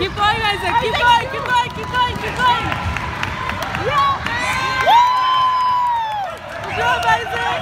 Keep going, Isaac. Keep going, keep going, keep going, keep going. Yeah. Good job, Isaac.